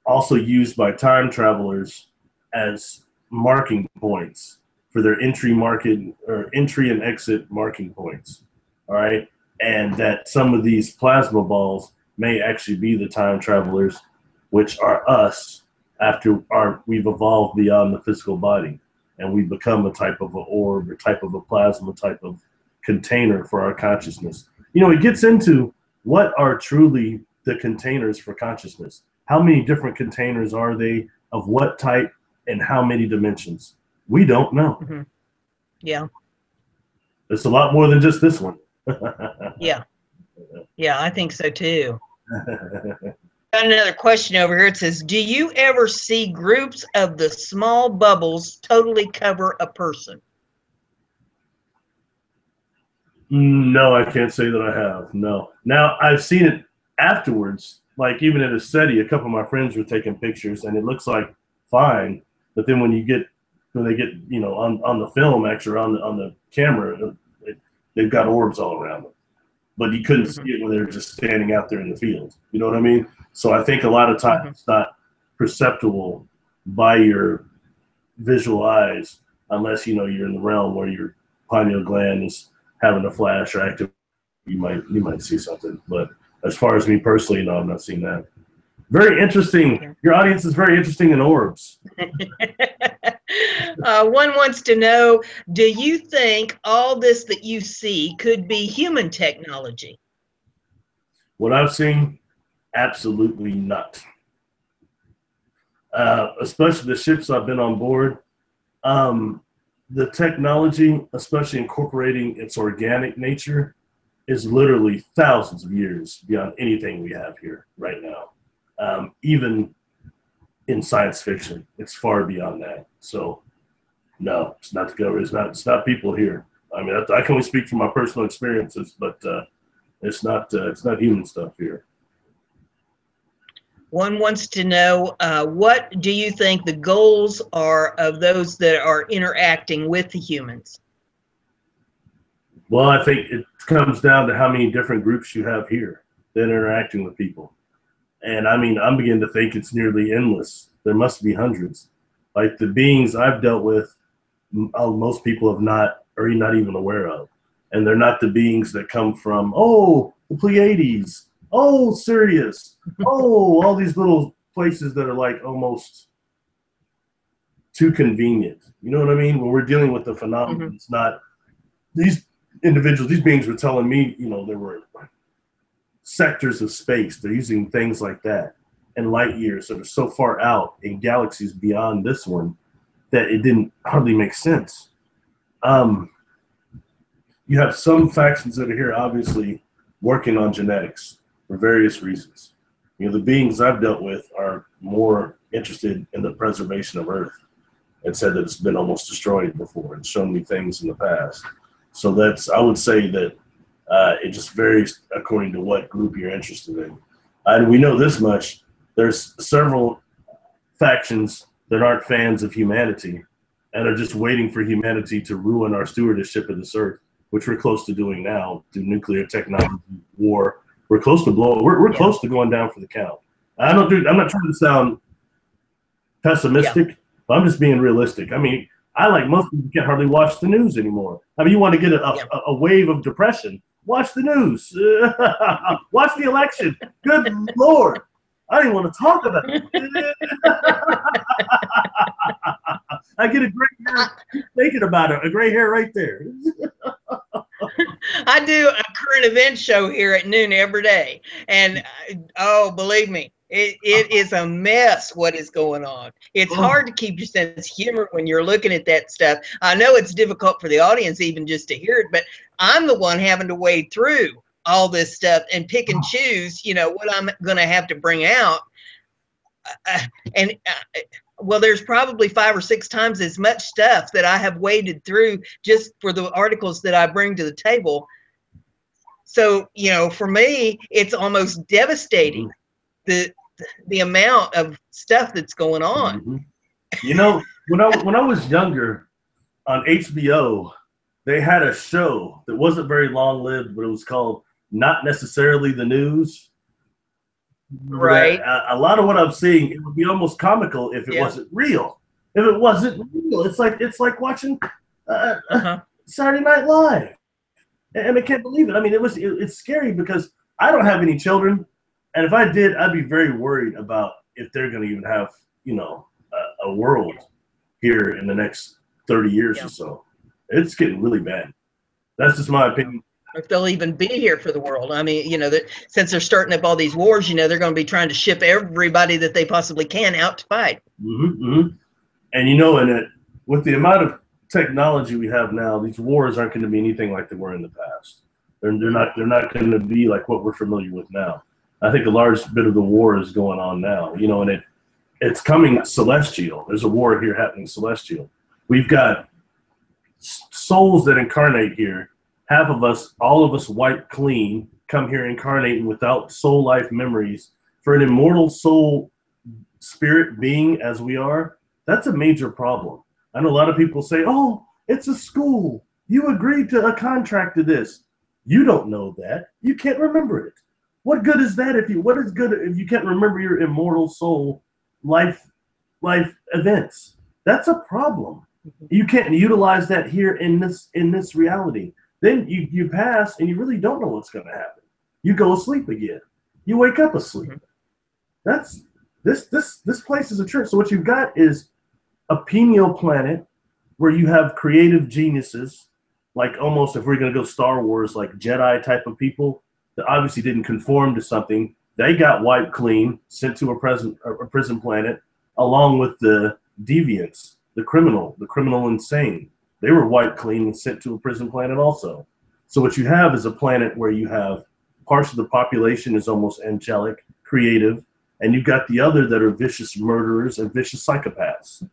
also used by time travelers as marking points for their entry market or entry and exit marking points. All right. And that some of these plasma balls may actually be the time travelers, which are us after our we've evolved beyond the physical body and we become a type of an orb or type of a plasma type of container for our consciousness. You know, it gets into what are truly the containers for consciousness. How many different containers are they of what type and how many dimensions? We don't know. Mm-hmm. Yeah. It's a lot more than just this one. *laughs* Yeah. Yeah, I think so too. *laughs* Got another question over here. It says, "Do you ever see groups of the small bubbles totally cover a person?" no, I can't say that I have. No. Now I've seen it afterwards. Like even at ECETI, a couple of my friends were taking pictures, and it looks like fine. But then when you get when they get you know on, on the film actually on the on the camera, it, they've got orbs all around them. But you couldn't mm-hmm. see it when they're just standing out there in the field. You know what I mean? So I think a lot of times it's not perceptible by your visual eyes unless you know you're in the realm where your pineal gland is having a flash or active. You might you might see something, but as far as me personally, no, I'm not seeing that. Very interesting. Your audience is very interesting in orbs. *laughs* uh, one wants to know Do you think all this that you see could be human technology? What I've seen, absolutely not. Uh, especially the ships I've been on board. Um, the technology, especially incorporating its organic nature, is literally thousands of years beyond anything we have here right now. Um, even in science fiction, it's far beyond that. So, no, it's not the government. It's not. It's not people here. I mean, I, I can only speak from my personal experiences, but uh, it's not. Uh, it's not human stuff here. One wants to know uh, what do you think the goals are of those that are interacting with the humans? Well, I think it comes down to how many different groups you have here that are interacting with people. And I mean, I'm beginning to think it's nearly endless. There must be hundreds. Like the beings I've dealt with, uh, most people have not, or not even aware of. And they're not the beings that come from, oh, the Pleiades oh, Sirius, oh, all these little places that are like almost too convenient. You know what I mean? When we're dealing with the phenomenon, mm-hmm. it's not these individuals, these beings were telling me, you know, there were sectors of space. They're using things like that and light years that are so far out in galaxies beyond this one that it didn't hardly make sense. Um, you have some factions that are here, obviously, working on genetics for various reasons. You know, the beings I've dealt with are more interested in the preservation of Earth and said that it's been almost destroyed before and shown me things in the past. So that's, I would say that uh, it just varies according to what group you're interested in. And we know this much there's several factions that aren't fans of humanity and are just waiting for humanity to ruin our stewardship of this earth, which we're close to doing now through nuclear technology, war, we're close to blowing. We're, we're yeah. close to going down for the count. I don't do. I'm not trying to sound pessimistic, yeah. but I'm just being realistic. I mean, I like most people can't hardly watch the news anymore. I mean, you want to get a, yeah. a, a wave of depression? Watch the news. *laughs* watch the election. Good *laughs* lord, I didn't want to talk about it. *laughs* I get a great hair thinking about it. A gray hair right there. I do a current event show here at noon every day, and uh, oh, believe me, it, it is a mess what is going on. It's oh. hard to keep your sense of humor when you're looking at that stuff. I know it's difficult for the audience even just to hear it, but I'm the one having to wade through all this stuff and pick and oh. choose, you know, what I'm going to have to bring out. Uh, uh and uh, well, there's probably five or six times as much stuff that I have waded through just for the articles that I bring to the table. So, you know, for me, it's almost devastating mm-hmm. the the amount of stuff that's going on. Mm-hmm. You know, when I when I was younger on HBO, they had a show that wasn't very long lived, but it was called Not Necessarily the News Right. A, a, lot of what I'm seeing, it would be almost comical if it yeah. wasn't real. If it wasn't real, it's like it's like watching uh, uh, uh-huh. Saturday Night Live, and I can't believe it. I mean, it was it, it's scary because I don't have any children, and if I did, I'd be very worried about if they're going to even have you know a, a, world here in the next 30 years yeah. or so. It's getting really bad. That's just my opinion if they'll even be here for the world. I mean, you know, that since they're starting up all these wars, you know, they're going to be trying to ship everybody that they possibly can out to fight. Mm-hmm, mm-hmm. And you know, and it with the amount of technology we have now, these wars aren't going to be anything like they were in the past. They're, they're not they're not going to be like what we're familiar with now. I think a large bit of the war is going on now. You know, and it it's coming celestial. There's a war here happening celestial. We've got souls that incarnate here half of us, all of us white clean, come here incarnating without soul life memories for an immortal soul spirit being as we are, that's a major problem. I know a lot of people say, oh, it's a school. You agreed to a contract to this. You don't know that. You can't remember it. What good is that if you what is good if you can't remember your immortal soul life life events? That's a problem. Mm-hmm. You can't utilize that here in this in this reality. Then you, you pass and you really don't know what's going to happen. You go asleep again. You wake up asleep. Mm-hmm. That's this this this place is a church. So what you've got is a pineal planet where you have creative geniuses, like almost if we're gonna go Star Wars, like Jedi type of people that obviously didn't conform to something. They got wiped clean, sent to a prison a prison planet, along with the deviants, the criminal, the criminal insane. They were wiped clean and sent to a prison planet also. So what you have is a planet where you have parts of the population is almost angelic, creative, and you've got the other that are vicious murderers and vicious psychopaths.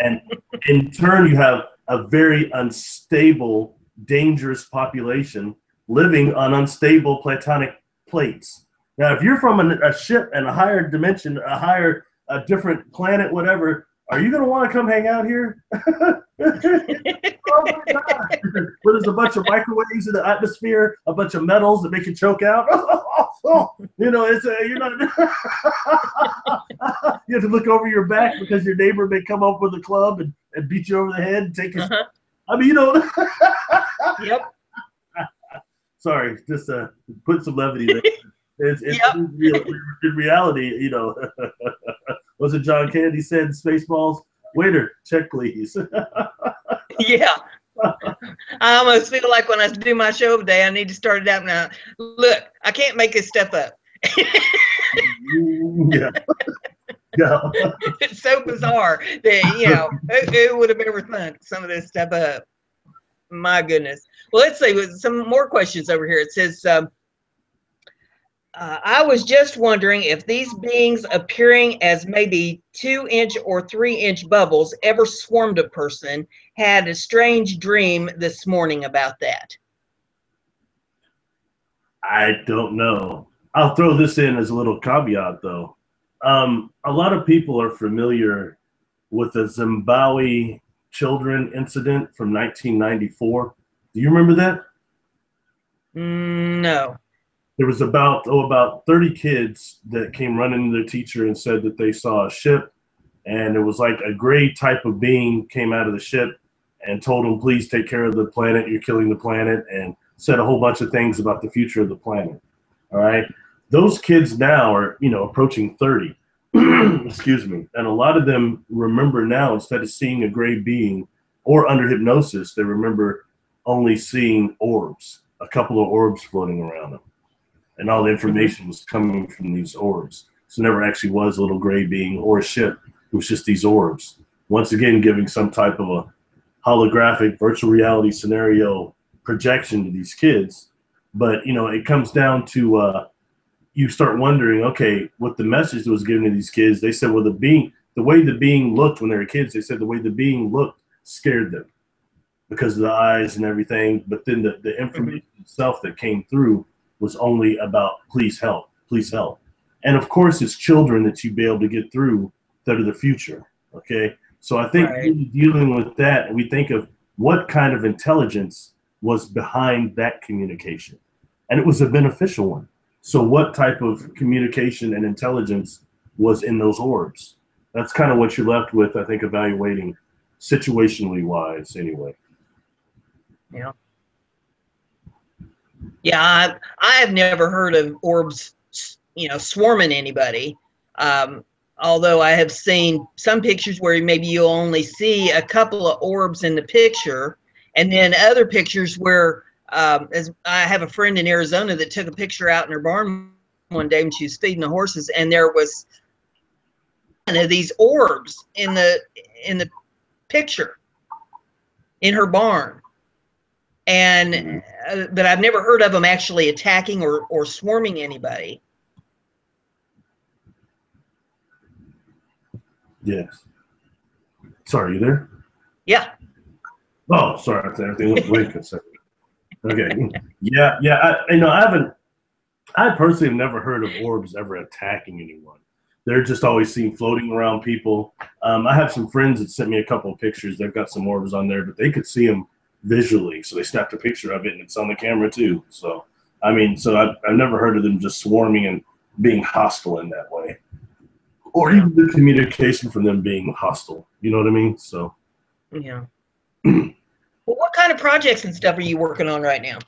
And in turn, you have a very unstable, dangerous population living on unstable platonic plates. Now, if you're from a, a ship and a higher dimension, a higher, a different planet, whatever, are you going to want to come hang out here? *laughs* *laughs* oh my God. Where there's a bunch of microwaves in the atmosphere, a bunch of metals that make you choke out. *laughs* you know, it's a, you're not. you have to look over your back because your neighbor may come up with a club and, and beat you over the head and take his. Uh-huh. I mean, you know. yep. Sorry, just uh, put some levity there. It's, it's yep. in reality, you know, was it John Candy said Spaceballs? Waiter, check please. *laughs* yeah. I almost feel like when I do my show today, I need to start it out now. Look, I can't make this stuff up. yeah. *laughs* Yeah. it's so bizarre that you know who, who would have ever thought some of this stuff up. My goodness. Well, let's see. With some more questions over here. It says, um, uh, I was just wondering if these beings appearing as maybe two inch or three inch bubbles ever swarmed a person, had a strange dream this morning about that. I don't know. I'll throw this in as a little caveat though. Um, a lot of people are familiar with the Zimbabwe children incident from 1994. Do you remember that? Mm, no there was about oh about 30 kids that came running to their teacher and said that they saw a ship. And it was like a gray type of being came out of the ship and told them please take care of the planet. You're killing the planet and said a whole bunch of things about the future of the planet. All right? Those kids now are you know approaching 30 *clears throat* excuse me. And a lot of them remember now instead of seeing a gray being or under hypnosis they remember only seeing orbs a couple of orbs floating around them and all the information was coming from these orbs. So never actually was a little gray being or a ship. It was just these orbs. Once again, giving some type of a holographic virtual reality scenario projection to these kids. But you know, it comes down to uh, you start wondering, okay, what the message was given to these kids. They said, well, the being, the way the being looked when they were kids, they said the way the being looked scared them because of the eyes and everything. But then the, the information itself that came through was only about please help, please help. And of course, it's children that you'd be able to get through that are the future. Okay. So I think right. dealing with that, we think of what kind of intelligence was behind that communication. And it was a beneficial one. So, what type of communication and intelligence was in those orbs? That's kind of what you're left with, I think, evaluating situationally wise, anyway. Yeah. Yeah, I, I have never heard of orbs, you know, swarming anybody. Um, although I have seen some pictures where maybe you'll only see a couple of orbs in the picture, and then other pictures where, um, as I have a friend in Arizona that took a picture out in her barn one day when she was feeding the horses, and there was of these orbs in the in the picture in her barn and mm-hmm. uh, but I've never heard of them actually attacking or or swarming anybody. Yes. Sorry, you there? Yeah. Oh, sorry. Everything went blank a second. Okay. Yeah, yeah. I, you know, I haven't. I personally have never heard of orbs ever attacking anyone. They're just always seen floating around people. Um, I have some friends that sent me a couple of pictures. They've got some orbs on there, but they could see them visually. So they snapped a picture of it and it's on the camera too. So, I mean, so I've, I've never heard of them just swarming and being hostile in that way. Or even the communication from them being hostile. You know what I mean? So, yeah. *clears throat* well, what kind of projects and stuff are you working on right now?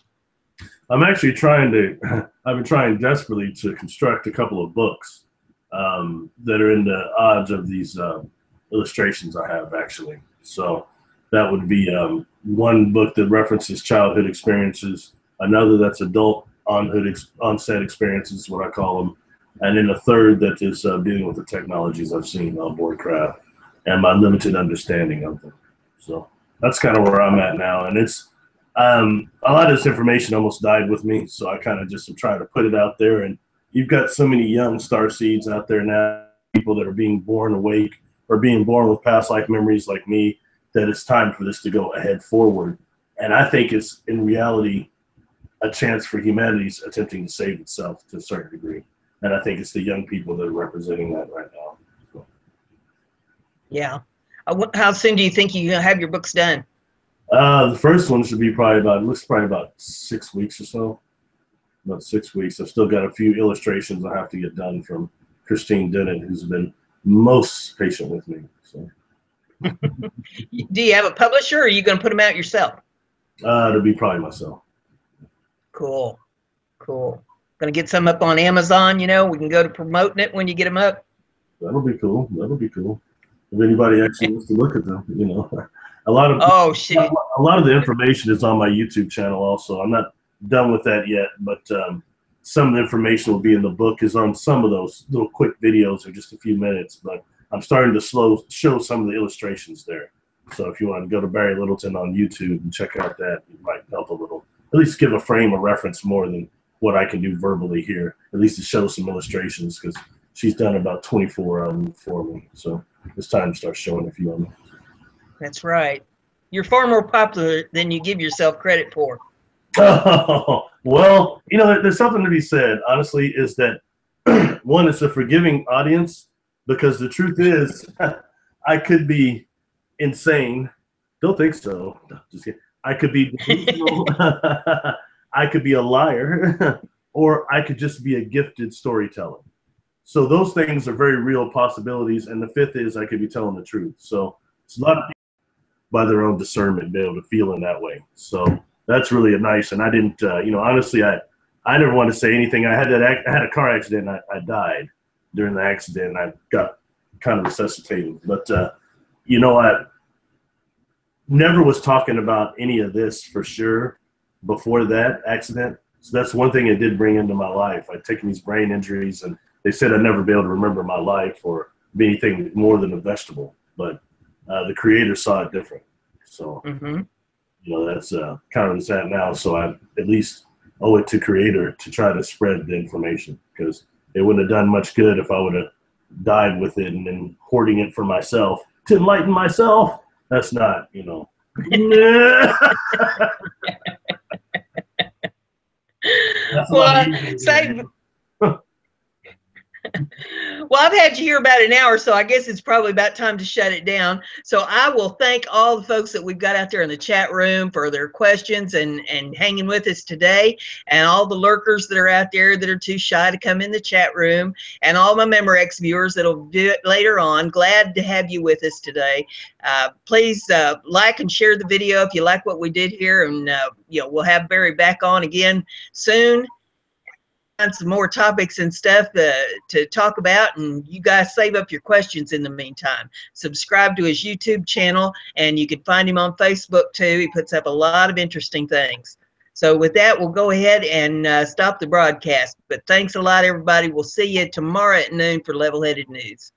I'm actually trying to. *clears throat* I've been trying desperately to construct a couple of books um, that are in the odds of these uh, illustrations I have actually. So that would be um, one book that references childhood experiences, another that's adult on ex- onset experiences, what I call them, and then a third that is uh, dealing with the technologies I've seen on board craft and my limited understanding of them. So that's kind of where I'm at now, and it's um, a lot of this information almost died with me, so I kind of just am trying to put it out there. And you've got so many young star seeds out there now, people that are being born awake or being born with past life memories like me, that it's time for this to go ahead forward. And I think it's in reality a chance for humanity's attempting to save itself to a certain degree. And I think it's the young people that are representing that right now. So. Yeah. Uh, how soon do you think you have your books done? Uh, the first one should be probably about looks probably about six weeks or so. About six weeks. I've still got a few illustrations I have to get done from Christine Dennett, who's been most patient with me. So. *laughs* do you have a publisher, or are you going to put them out yourself? Uh, it'll be probably myself. Cool, cool. Going to get some up on Amazon. You know, we can go to promoting it when you get them up. That'll be cool. That'll be cool. If anybody actually wants to look at them, you know. *laughs* a lot of oh shit. A lot of the information is on my YouTube channel. Also, I'm not done with that yet, but um, some of the information will be in the book. Is on some of those little quick videos or just a few minutes, but I'm starting to slow show some of the illustrations there. So if you want to go to Barry Littleton on YouTube and check out that, it might help a little. At least give a frame of reference more than what I can do verbally here. At least to show some illustrations because she's done about 24 of them for me. So it's time to start showing a few of them. That's right. You're far more popular than you give yourself credit for. Oh, *laughs* well, you know, there's something to be said, honestly, is that *clears throat* one, it's a forgiving audience because the truth is, *laughs* I could be insane. Don't think so. just kidding. I could be *laughs* I could be a liar, *laughs* or I could just be a gifted storyteller. So those things are very real possibilities. And the fifth is I could be telling the truth. So it's a lot of people by their own discernment be able to feel in that way. So that's really a nice. And I didn't, uh, you know, honestly, I I never want to say anything. I had that I had a car accident. I, I died during the accident. I got kind of resuscitated. But uh, you know, I never was talking about any of this for sure before that accident. So that's one thing it did bring into my life. I'd taken these brain injuries and they said I'd never be able to remember my life or be anything more than a vegetable. But uh, the creator saw it different. So, mm-hmm. you know, that's uh, kind of what's at now. So I at least owe it to creator to try to spread the information because it wouldn't have done much good if I would have died with it and then hoarding it for myself to enlighten myself. That's not, you know. *laughs* well, say *laughs* well, I've had you here about an hour, so I guess it's probably about time to shut it down. So I will thank all the folks that we've got out there in the chat room for their questions and, and hanging with us today, and all the lurkers that are out there that are too shy to come in the chat room, and all my Memorex viewers that'll do it later on. Glad to have you with us today. Uh, please uh, like and share the video if you like what we did here, and uh, you know we'll have Barry back on again soon some more topics and stuff uh, to talk about and you guys save up your questions in the meantime. Subscribe to his youtube channel and you can find him on facebook too. He puts up a lot of interesting things. So with that we'll go ahead and uh, stop the broadcast. But thanks a lot everybody. We'll see you tomorrow at noon for level headed news